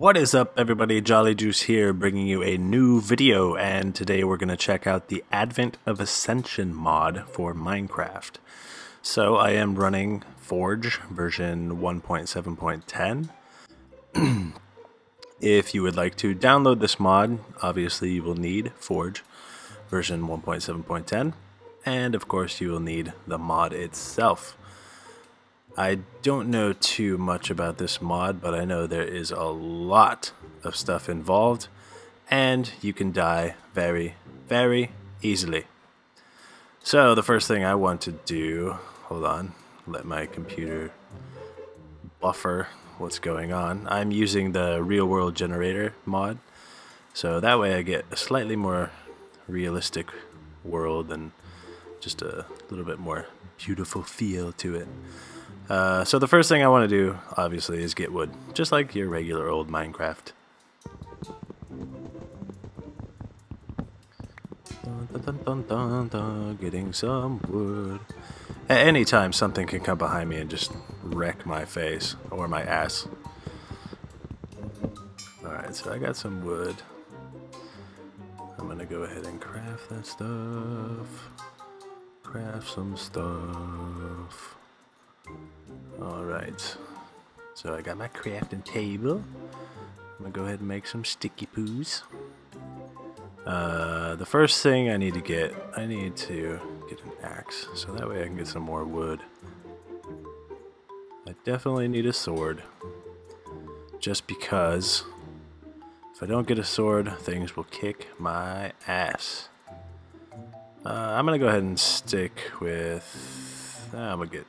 What is up everybody, Jolly Juice here bringing you a new video and today we're going to check out the Advent of Ascension mod for Minecraft. So I am running Forge version 1.7.10. if you would like to download this mod, obviously you will need Forge version 1.7.10 and of course you will need the mod itself. I don't know too much about this mod, but I know there is a lot of stuff involved, and you can die very, very easily. So the first thing I want to do, hold on, let my computer buffer what's going on. I'm using the real world generator mod, so that way I get a slightly more realistic world and just a little bit more beautiful feel to it. Uh, so the first thing I want to do, obviously, is get wood. Just like your regular old Minecraft. Dun, dun, dun, getting some wood. At any time, something can come behind me and just wreck my face or my ass. Alright, so I got some wood. I'm gonna go ahead and craft that stuff. Craft some stuff. Alright. So I got my crafting table. I'm gonna go ahead and make some sticky poos. Uh, the first thing I need to get, I need to get an axe, so that way I can get some more wood. I definitely need a sword, just because if I don't get a sword, things will kick my ass. Uh, I'm gonna go ahead and stick with, uh, I'm gonna get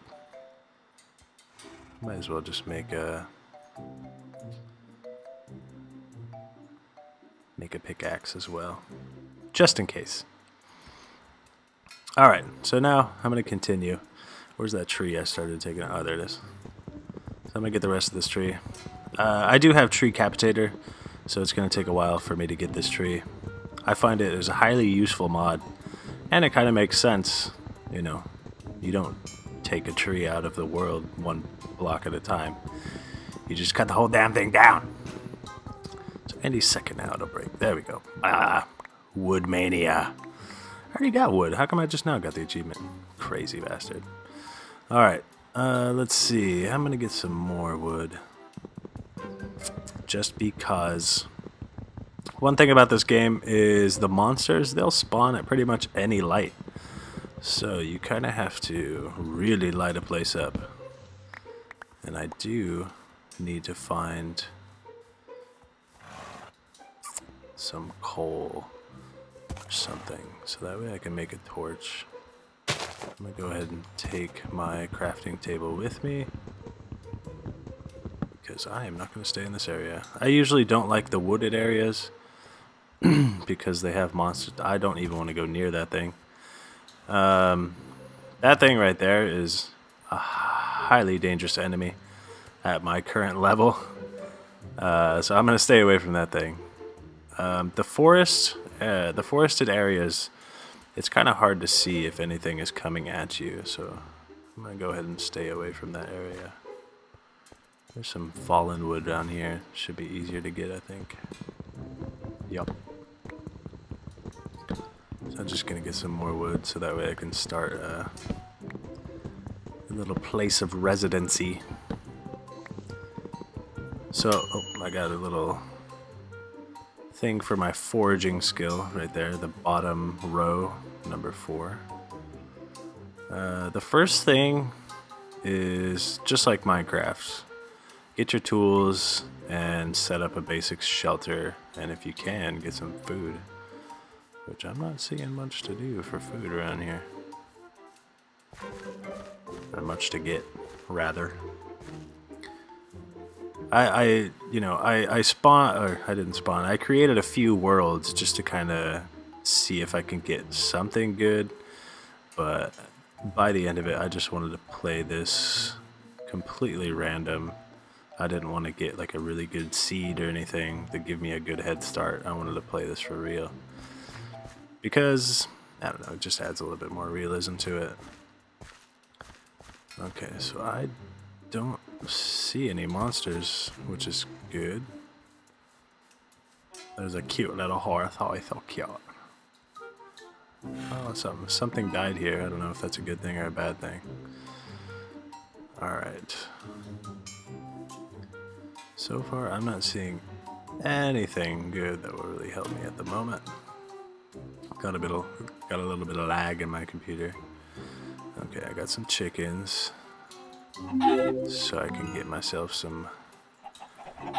might as well just make a make a pickaxe as well, just in case. All right, so now I'm gonna continue. Where's that tree I started taking? Oh, there it is. So I'm gonna get the rest of this tree. Uh, I do have Treecapitator, so it's gonna take a while for me to get this tree. I find it is a highly useful mod, and it kind of makes sense. You know, you don't take a tree out of the world one block at a time. You just cut the whole damn thing down. So any second now it'll break. There we go. Ah, wood mania. I already got wood. How come I just now got the achievement? Crazy bastard. Alright, uh, let's see. I'm gonna get some more wood. Just because... One thing about this game is the monsters, they'll spawn at pretty much any light. So you kind of have to really light a place up. And I do need to find some coal or something. So that way I can make a torch. I'm going to go ahead and take my crafting table with me. Because I am not going to stay in this area. I usually don't like the wooded areas. because they have monsters. I don't even want to go near that thing. Um, that thing right there is a highly dangerous enemy at my current level. Uh, so I'm going to stay away from that thing. Um, the forest, uh, the forested areas, it's kind of hard to see if anything is coming at you. So I'm going to go ahead and stay away from that area. There's some fallen wood down here. Should be easier to get, I think. Yup. So I'm just gonna get some more wood so that way I can start uh, a little place of residency. So, oh, I got a little thing for my foraging skill right there, the bottom row, number four. Uh, the first thing is just like Minecraft. Get your tools and set up a basic shelter, and if you can, get some food. Which I'm not seeing much to do for food around here. Not much to get, rather. I, I you know, I, I spawn, or I didn't spawn, I created a few worlds just to kind of see if I can get something good. But by the end of it, I just wanted to play this completely random. I didn't want to get like a really good seed or anything to give me a good head start. I wanted to play this for real because, I don't know, it just adds a little bit more realism to it. Okay, so I don't see any monsters, which is good. There's a cute little horse. Oh, he's so cute. Oh, something, something died here. I don't know if that's a good thing or a bad thing. Alright. So far, I'm not seeing anything good that will really help me at the moment. Got a bit of, got a little bit of lag in my computer. Okay, I got some chickens. So I can get myself some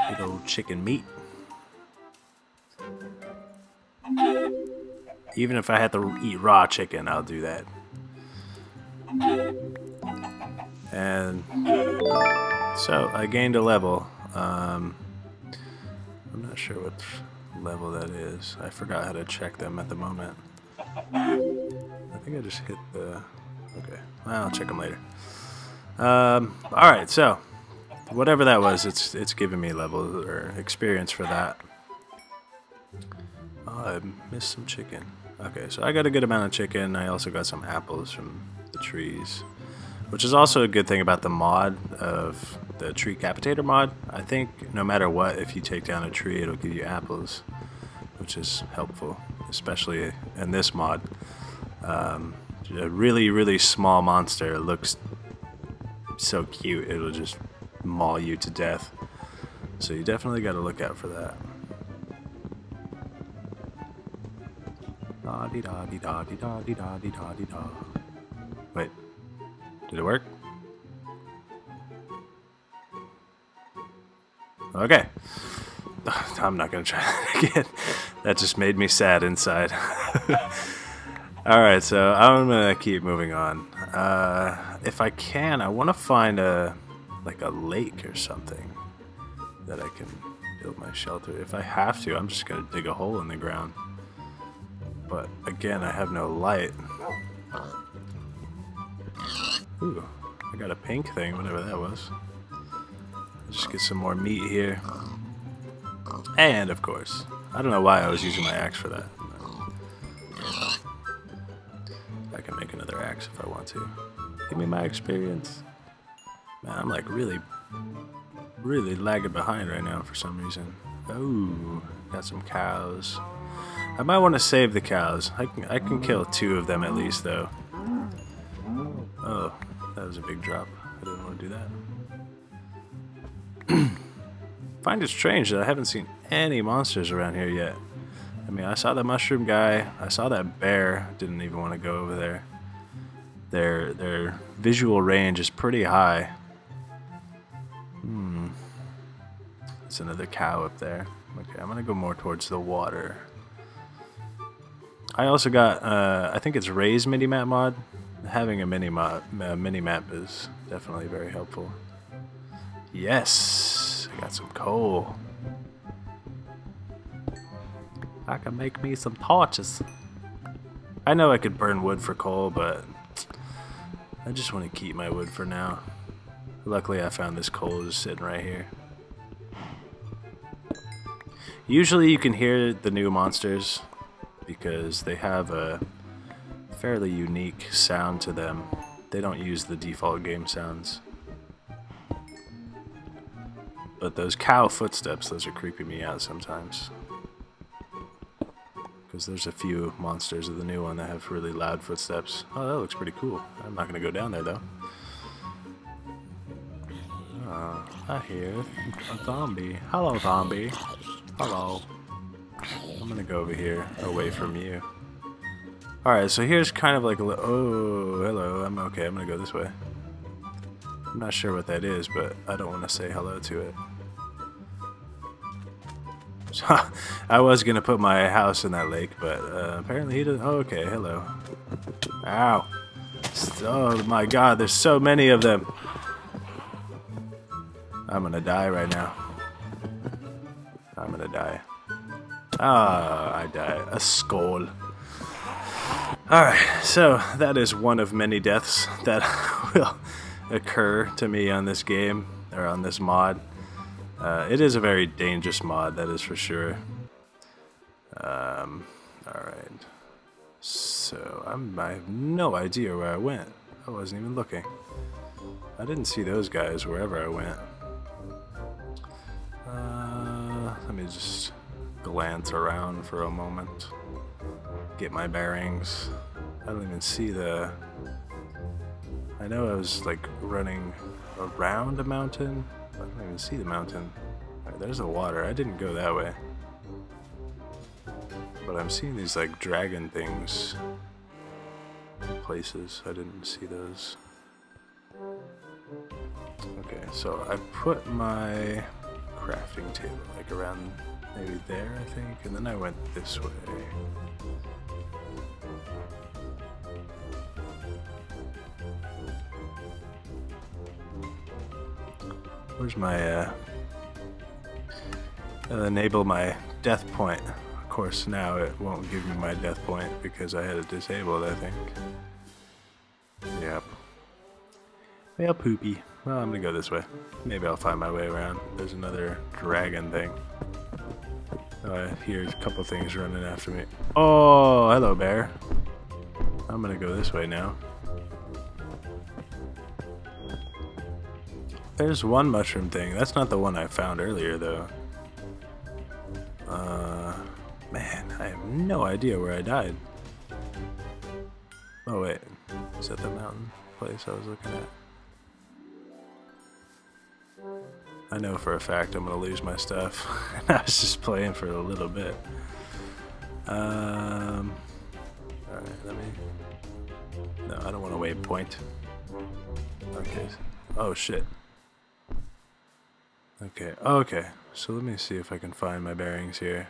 big old chicken meat. Even if I had to eat raw chicken, I'll do that. And so I gained a level. Um, I'm not sure what level that is. I forgot how to check them at the moment. I think I just hit the... Okay, well, I'll check them later. Um, Alright, so whatever that was, it's it's giving me level or experience for that. Oh, I missed some chicken. Okay, so I got a good amount of chicken. I also got some apples from the trees. Which is also a good thing about the mod of the Treecapitator mod. I think no matter what, if you take down a tree, it'll give you apples. Which is helpful, especially in this mod. Um, a really, really small monster looks so cute, it'll just maul you to death. So you definitely got to look out for that. Da da da da da da da. Wait, did it work? Okay. I'm not gonna try that again. That just made me sad inside. Alright, so I'm gonna keep moving on. Uh, if I can, I want to find a like a lake or something that I can build my shelter. If I have to, I'm just gonna dig a hole in the ground. But again, I have no light. Ooh, I got a pink thing, whatever that was. Just get some more meat here. And, of course, I don't know why I was using my axe for that. I can make another axe if I want to. Give me my experience. Man, I'm like really, really lagging behind right now for some reason. Oh, got some cows. I might want to save the cows. I can, I can kill two of them at least, though. Oh, that was a big drop. I didn't want to do that. find it strange that I haven't seen any monsters around here yet. I mean, I saw the mushroom guy. I saw that bear. Didn't even want to go over there. Their their visual range is pretty high. Hmm. There's another cow up there. Okay, I'm gonna go more towards the water. I also got, uh, I think it's Rei's mini-map mod. Having a mini-map uh, mini-map is definitely very helpful. Yes! I got some coal. I can make me some torches. I know I could burn wood for coal, but I just want to keep my wood for now. Luckily I found this coal just sitting right here. Usually you can hear the new monsters because they have a fairly unique sound to them. They don't use the default game sounds. But those cow footsteps, those are creeping me out sometimes. Because there's a few monsters of the new one that have really loud footsteps. Oh, that looks pretty cool. I'm not going to go down there, though. Oh, I hear a zombie. Hello, zombie. Hello. I'm going to go over here, away from you. Alright, so here's kind of like a Oh, hello. I'm okay. I'm going to go this way. I'm not sure what that is, but I don't want to say hello to it. I was gonna put my house in that lake, but uh, apparently he doesn't. Oh, okay, hello. Ow. Oh my god, there's so many of them. I'm gonna die right now. I'm gonna die. Ah, I die. A skull. Alright, so that is one of many deaths that will occur to me on this game, or on this mod. Uh, it is a very dangerous mod, that is for sure. Um, Alright. So, I'm, I have no idea where I went. I wasn't even looking. I didn't see those guys wherever I went. Uh, let me just glance around for a moment. Get my bearings. I don't even see the... I know I was like running around a mountain. I don't even see the mountain. Right, there's the water. I didn't go that way. But I'm seeing these like dragon things places. I didn't see those. Okay, so I put my crafting table like around maybe there, I think, and then I went this way. Where's my, uh, enable my death point. Of course, now it won't give me my death point because I had it disabled, I think. Yep. Well, poopy. Well, I'm gonna go this way. Maybe I'll find my way around. There's another dragon thing. Oh, I hear a couple things running after me. Oh, hello, bear. I'm gonna go this way now. There's one mushroom thing. That's not the one I found earlier, though. Uh, man, I have no idea where I died. Oh, wait. Is that the mountain place I was looking at? I know for a fact I'm gonna lose my stuff. I was just playing for a little bit. Um, Alright, let me... No, I don't want to waypoint. Okay. Oh, shit. Okay, okay. So let me see if I can find my bearings here.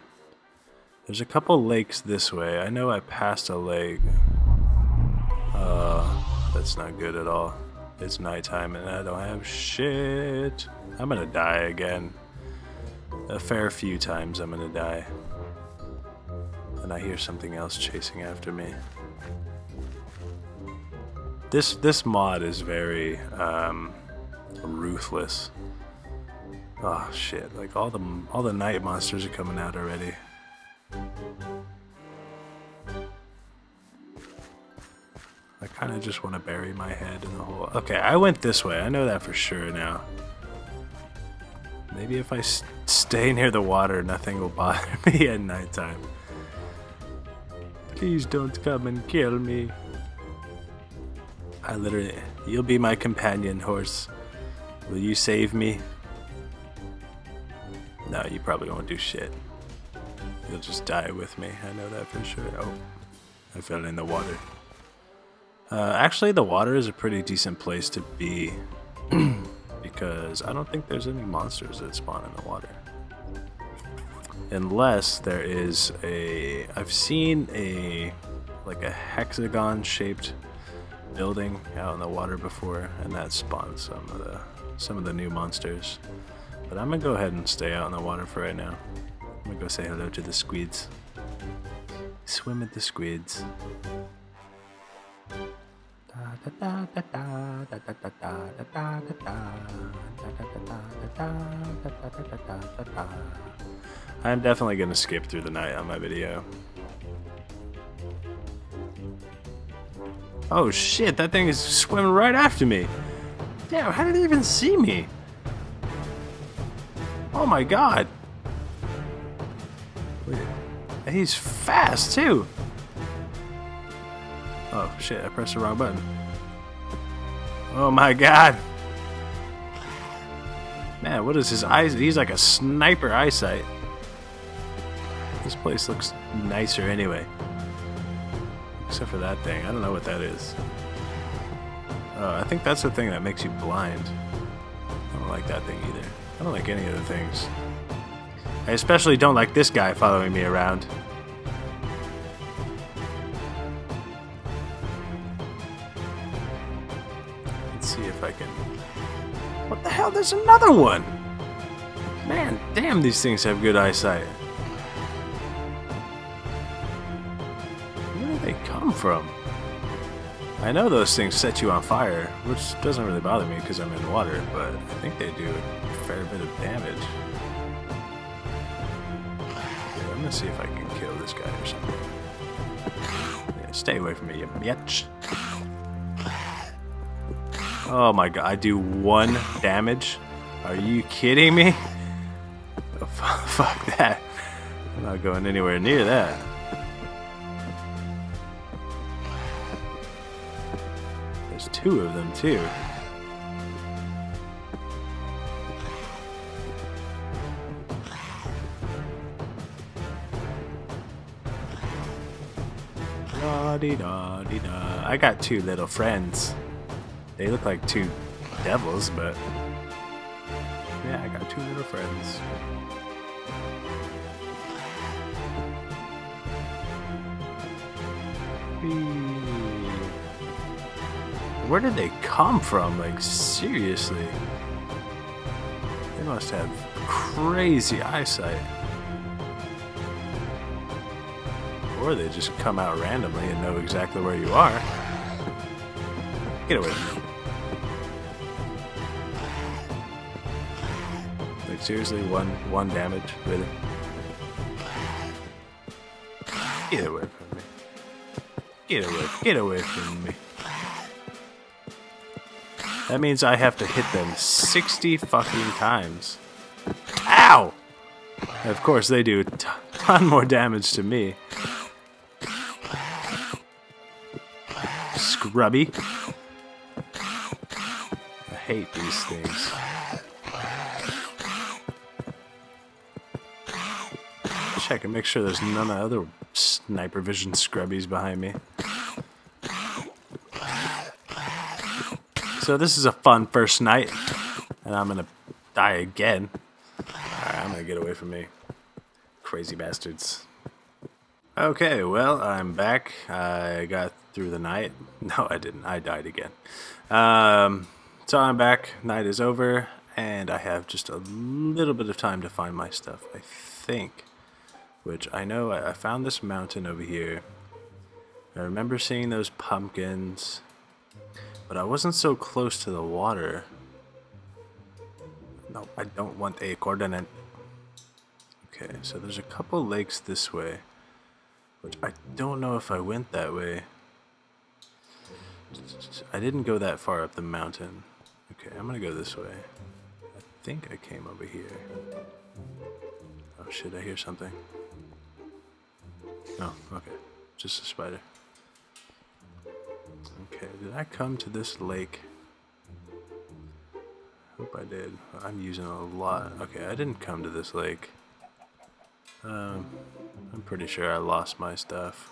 There's a couple lakes this way. I know I passed a lake. Uh, that's not good at all. It's nighttime and I don't have shit. I'm gonna die again. A fair few times I'm gonna die. And I hear something else chasing after me. This this mod is very um, ruthless. Oh shit! Like all the all the night monsters are coming out already. I kind of just want to bury my head in the hole. Okay, I went this way. I know that for sure now. Maybe if I stay near the water, nothing will bother me at nighttime. Please don't come and kill me. I literally... You'll be my companion, horse. Will you save me? No, you probably won't do shit. You'll just die with me. I know that for sure. Oh, I fell in the water. Uh, actually, the water is a pretty decent place to be because I don't think there's any monsters that spawn in the water. Unless there is a... I've seen a like a hexagon shaped building out in the water before and that spawns some of the some of the new monsters. But I'm gonna go ahead and stay out in the water for right now. I'm gonna go say hello to the squids. Swim with the squids. I'm definitely gonna skip through the night on my video. Oh shit, that thing is swimming right after me. Damn, how did it even see me? Oh my god. Wait, He's fast too. Oh shit, I pressed the wrong button. Oh my god. Man, what is his eyes? He's like a sniper eyesight. This place looks nicer anyway. Except for that thing. I don't know what that is. Uh, I think that's the thing that makes you blind. I don't like that thing either. I don't like any of the things. I especially don't like this guy following me around. Let's see if I can... What the hell? There's another one! Man, damn, these things have good eyesight. Where do they come from? I know those things set you on fire, which doesn't really bother me because I'm in water, but I think they do a fair bit of damage. Okay, I'm gonna see if I can kill this guy or something. Yeah, stay away from me, you bitch. Oh my god, I do one damage? Are you kidding me? Oh, fuck that. I'm not going anywhere near that. Two of them too. Da -dee da da. I got two little friends. They look like two devils, but yeah, I got two little friends. Where did they come from? Like, seriously. They must have crazy eyesight. Or they just come out randomly and know exactly where you are. Get away from me. Like, seriously, one, one damage? Really? Get away from me. Get away, get away from me. That means I have to hit them 60 fucking times. Ow! of course, they do a ton more damage to me. Scrubby. I hate these things. Check and make sure there's none of other sniper vision scrubbies behind me. So this is a fun first night, and I'm gonna die again. Alright, I'm gonna get away from me. Crazy bastards. Okay, well, I'm back. I got through the night. No, I didn't. I died again. Um, so I'm back. Night is over, and I have just a little bit of time to find my stuff, I think. Which I know I, I found this mountain over here. I remember seeing those pumpkins. But I wasn't so close to the water. No, I don't want a coordinate. Okay, so there's a couple lakes this way. Which I don't know if I went that way. I didn't go that far up the mountain. Okay, I'm gonna go this way. I think I came over here. Oh shit, I hear something. Oh, okay. Just a spider. Okay, did I come to this lake? I hope I did. I'm using a lot. Okay, I didn't come to this lake. Um, I'm pretty sure I lost my stuff.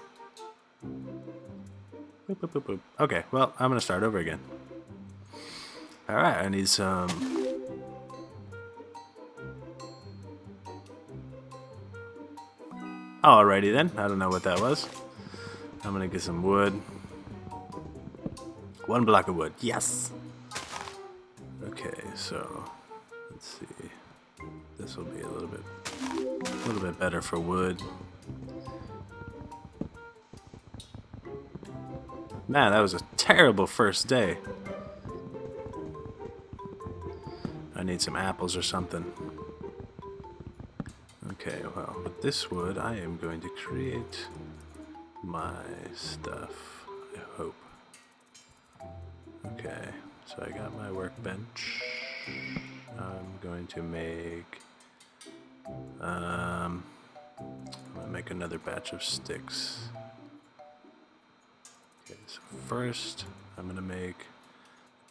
Boop, boop, boop, okay, well, I'm gonna start over again. Alright, I need some... Alrighty then, I don't know what that was. I'm gonna get some wood. One block of wood. Yes. Okay, so let's see. This will be a little bit, a little bit better for wood. Man, that was a terrible first day. I need some apples or something. Okay, well, with this wood, I am going to create my stuff. Okay, so I got my workbench. I'm going to make, um, I'm gonna make another batch of sticks. Okay, so first I'm gonna make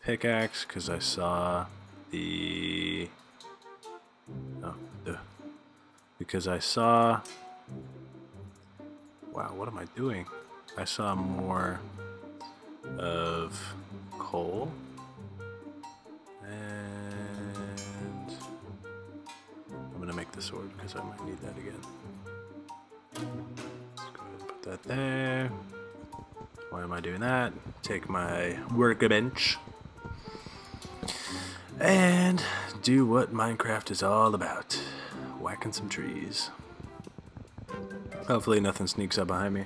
pickaxe because I saw the, oh, the, because I saw, wow, what am I doing? I saw more of coal. And I'm gonna make the sword because I might need that again. Let's go ahead and put that there. Why am I doing that? Take my workbench and do what Minecraft is all about. Whacking some trees. Hopefully nothing sneaks up behind me.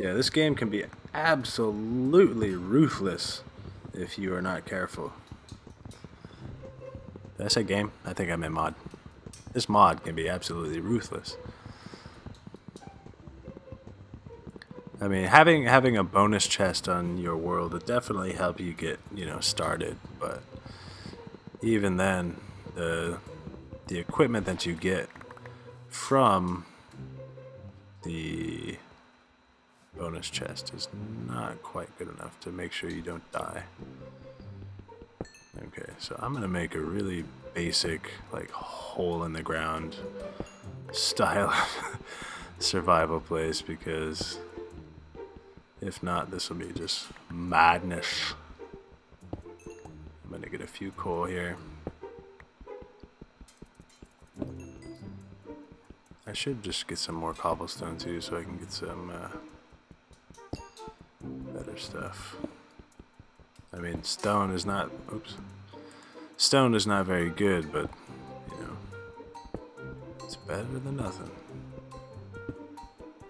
Yeah, this game can be absolutely ruthless if you are not careful. Did I say game? I think I meant mod. This mod can be absolutely ruthless. I mean, having having a bonus chest on your world would definitely help you get, you know, started, but even then, the the equipment that you get from the bonus chest is not quite good enough to make sure you don't die. Okay, so I'm gonna make a really basic, like, hole in the ground style survival place because if not, this will be just madness. I'm gonna get a few coal here. I should just get some more cobblestone too so I can get some uh, better stuff. I mean, stone is not, oops, stone is not very good, but, you know, it's better than nothing.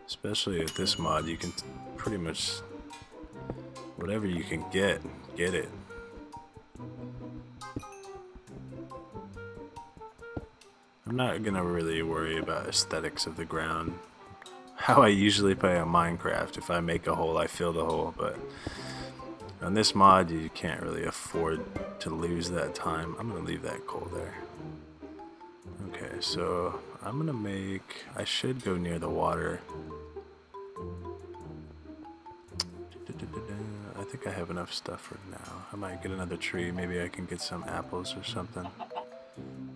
Especially with this mod, you can pretty much, whatever you can get, get it. I'm not gonna really worry about aesthetics of the ground. How I usually play on Minecraft, if I make a hole, I fill the hole, but on this mod, you can't really afford to lose that time. I'm gonna leave that coal there. Okay, so I'm gonna make, I should go near the water. I think I have enough stuff for now. I might get another tree, maybe I can get some apples or something.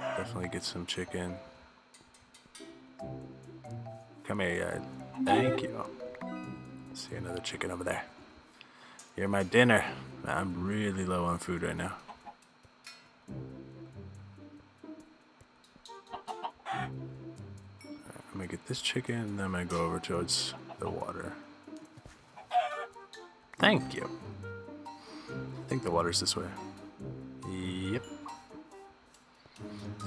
Definitely get some chicken. Come here. Thank you. See another chicken over there. You're my dinner. I'm really low on food right now. Right, I'm gonna get this chicken and then I'm gonna go over towards the water. Thank you. I think the water's this way. Yep.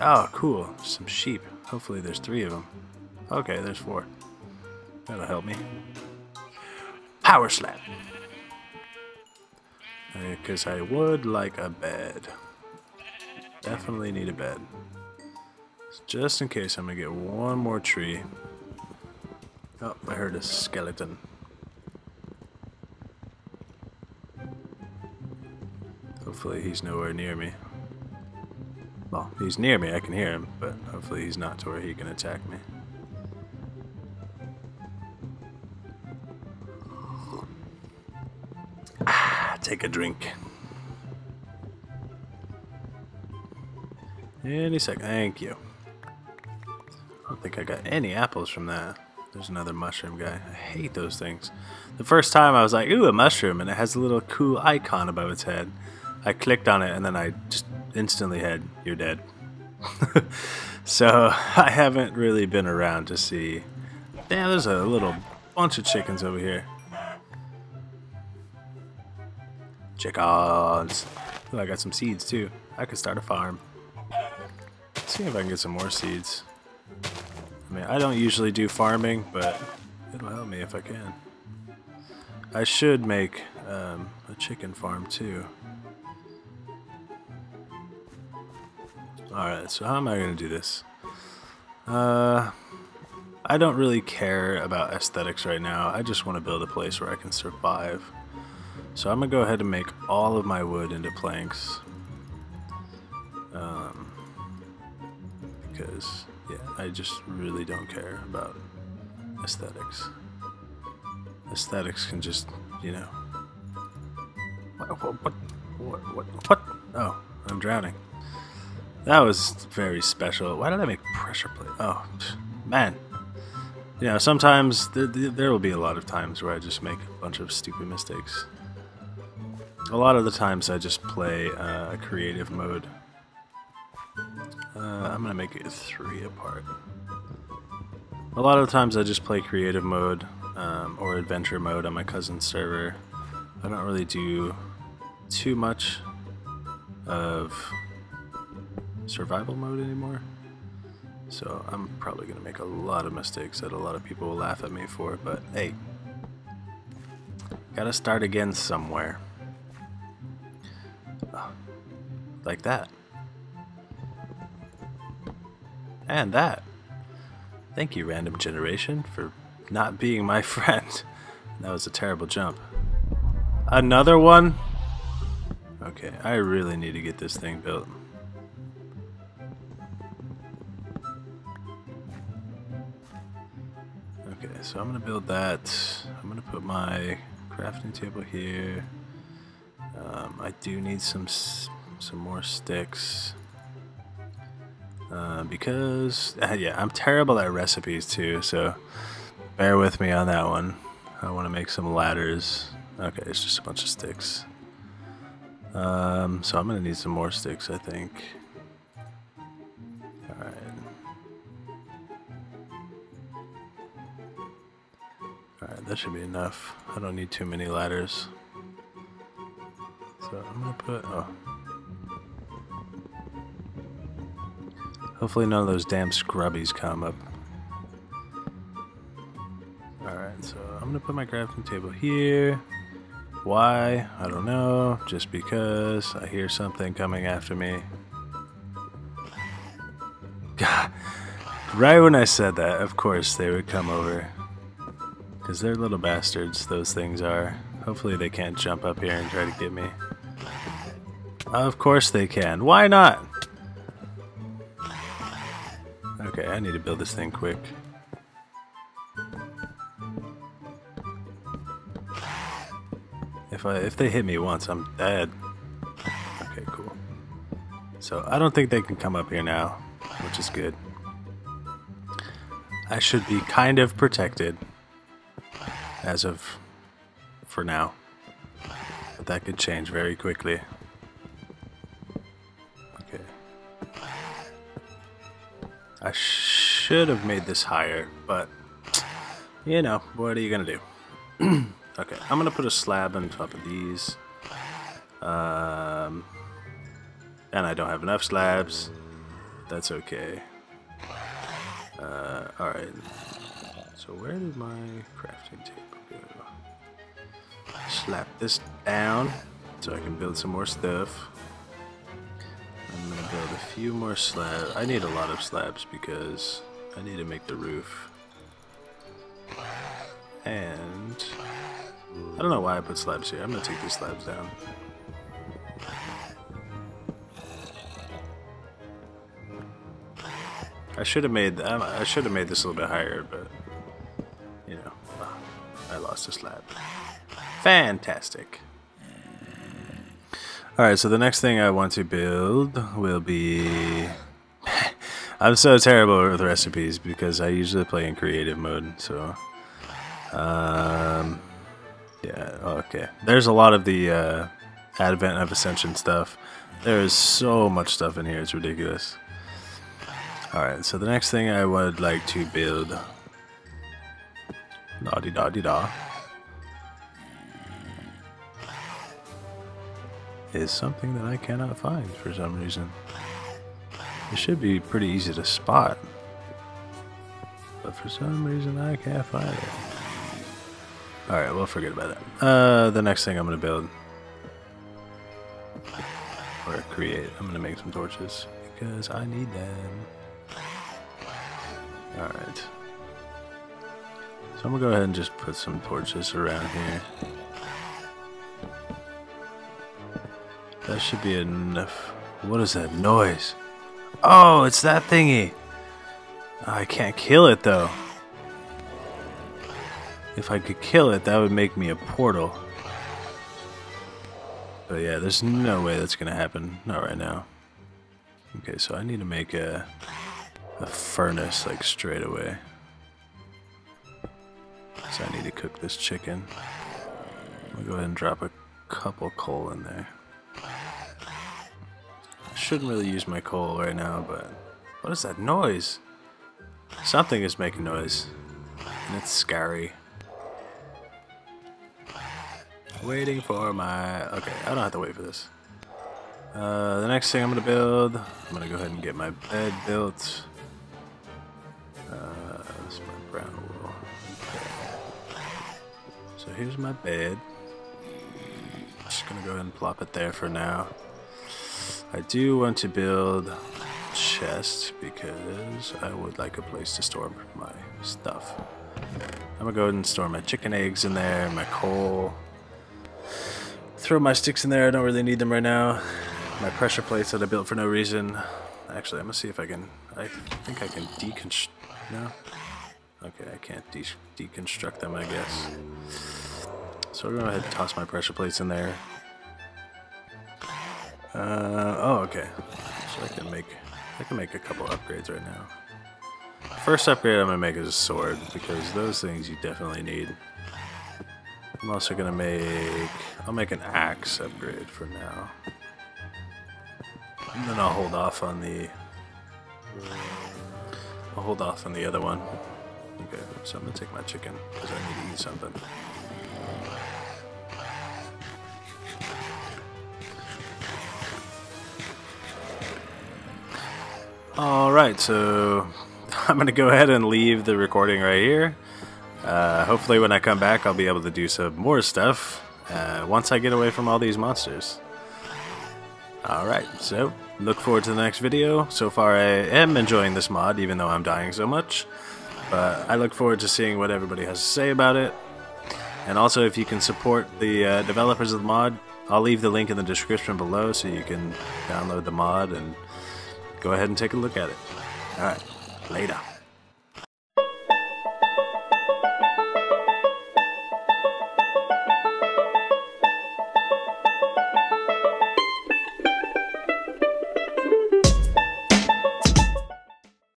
Oh, cool. Some sheep. Hopefully there's three of them. Okay, there's four. That'll help me. Power slap. Because uh, I would like a bed. Definitely need a bed. Just in case, I'm to get one more tree. Oh, I heard a skeleton. Hopefully he's nowhere near me. Well, he's near me, I can hear him, but hopefully he's not to where he can attack me. Take a drink. Any sec, thank you. I don't think I got any apples from that. There's another mushroom guy. I hate those things. The first time I was like, ooh, a mushroom, and it has a little cool icon above its head. I clicked on it, and then I just instantly had, you're dead. so I haven't really been around to see. Damn, there's a little bunch of chickens over here. Chickens. Ooh, I got some seeds too. I could start a farm. Let's see if I can get some more seeds. I mean, I don't usually do farming, but it'll help me if I can. I should make um, a chicken farm too. Alright, so how am I going to do this? Uh, I don't really care about aesthetics right now. I just want to build a place where I can survive. So I'm going to go ahead and make all of my wood into planks. Um, because, yeah, I just really don't care about aesthetics. Aesthetics can just, you know... What? What? What? What? what? Oh, I'm drowning. That was very special. Why did I make pressure plate? Oh, man. You know, sometimes th th there will be a lot of times where I just make a bunch of stupid mistakes. A lot of the times I just play uh, creative mode. Uh, I'm gonna make it three apart. A lot of the times I just play creative mode um, or adventure mode on my cousin's server. I don't really do too much of survival mode anymore. So I'm probably going to make a lot of mistakes that a lot of people will laugh at me for, but hey, gotta start again somewhere. Like that. And that. Thank you, Random Generation, for not being my friend. That was a terrible jump. Another one? Okay, I really need to get this thing built. Okay, so I'm gonna build that. I'm gonna put my crafting table here. Um, I do need some some more sticks. Uh, because, uh, yeah, I'm terrible at recipes too, so bear with me on that one. I want to make some ladders. Okay, it's just a bunch of sticks. Um, so I'm going to need some more sticks, I think. Alright. Alright, that should be enough. I don't need too many ladders. So I'm going to put... Oh. Hopefully none of those damn scrubbies come up. Alright, so I'm gonna put my crafting table here. Why? I don't know. Just because I hear something coming after me. God. Right when I said that, of course they would come over. Because they're little bastards, those things are. Hopefully they can't jump up here and try to get me. Of course they can. Why not? I need to build this thing quick. If I if they hit me once, I'm dead. Okay, cool. So I don't think they can come up here now, which is good. I should be kind of protected as of for now. But that could change very quickly. I should have made this higher, but you know, what are you gonna do? okay, I'm gonna put a slab on top of these. Um, and I don't have enough slabs. That's okay. Uh, alright. So where did my crafting table go? Slap this down so I can build some more stuff. I'm gonna build a few more slabs. I need a lot of slabs because I need to make the roof. And I don't know why I put slabs here. I'm gonna take these slabs down. I should have made I should have made this a little bit higher, but you know, I lost a slab. Fantastic. Alright, so the next thing I want to build will be... I'm so terrible with recipes because I usually play in creative mode, so... Um, yeah, okay. There's a lot of the uh, Advent of Ascension stuff. There is so much stuff in here, it's ridiculous. Alright, so the next thing I would like to build... Da-di-da-di-da. Is something that I cannot find for some reason. It should be pretty easy to spot. But for some reason I can't find it. Alright, we'll forget about that. Uh, the next thing I'm going to build. Or create. I'm going to make some torches. Because I need them. Alright. So I'm going to go ahead and just put some torches around here. That should be enough. What is that noise? Oh, it's that thingy. I can't kill it though. If I could kill it, that would make me a portal. But yeah, there's no way that's gonna happen. Not right now. Okay, so I need to make a a furnace like straight away. So I need to cook this chicken. I'll go ahead and drop a couple coal in there shouldn't really use my coal right now, but what is that noise? Something is making noise, and it's scary. Waiting for my... Okay, I don't have to wait for this. Uh, the next thing I'm going to build, I'm going to go ahead and get my bed built. Uh, this is my brown wool. Okay. So here's my bed. I'm Just going to go ahead and plop it there for now. I do want to build chest because I would like a place to store my stuff. I'm gonna go ahead and store my chicken eggs in there, my coal. Throw my sticks in there, I don't really need them right now. My pressure plates that I built for no reason. Actually, I'm gonna see if I can, I think I can deconstruct, no? Okay, I can't de deconstruct them, I guess. So I'm to go ahead and toss my pressure plates in there. Uh, oh, okay. So I can make I can make a couple upgrades right now. First upgrade I'm gonna make is a sword because those things you definitely need. I'm also gonna make I'll make an axe upgrade for now. And then I'll hold off on the I'll hold off on the other one. Okay, so I'm gonna take my chicken because I need to eat something. Alright, so I'm going to go ahead and leave the recording right here. Uh, hopefully when I come back I'll be able to do some more stuff uh, once I get away from all these monsters. Alright, so look forward to the next video. So far I am enjoying this mod even though I'm dying so much. But I look forward to seeing what everybody has to say about it. And also if you can support the uh, developers of the mod, I'll leave the link in the description below so you can download the mod and go ahead and take a look at it. Alright, later.